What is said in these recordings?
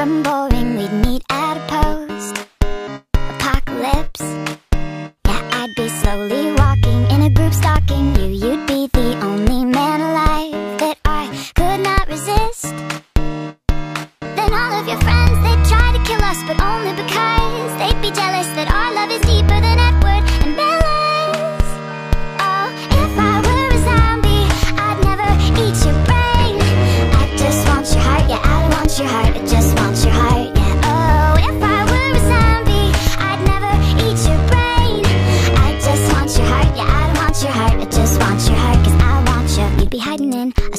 from boring, we'd meet at a post. Apocalypse. Yeah, I'd be slowly walking in a group stalking you. You'd be the only man alive that I could not resist. Then all of your friends, they'd try to kill us, but only because they'd be jealous that our love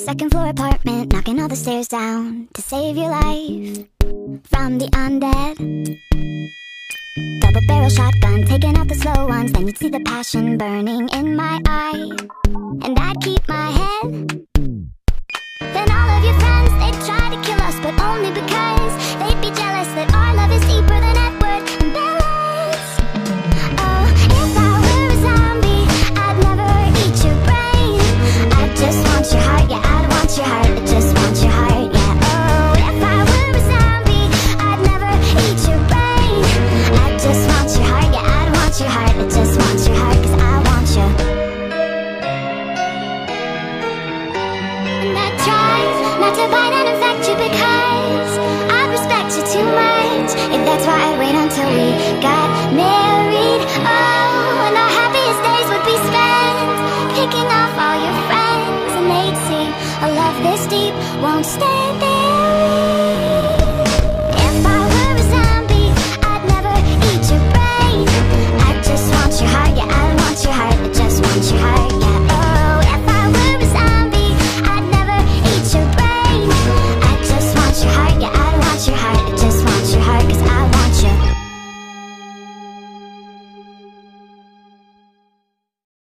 second floor apartment, knocking all the stairs down to save your life from the undead. Double barrel shotgun, taking out the slow ones. Then you'd see the passion burning in my eye. Not to bite and infect you because I respect you too much. If that's why I'd wait until we got married. Oh, and our happiest days would be spent picking off all your friends, and they'd see a love this deep won't stay buried.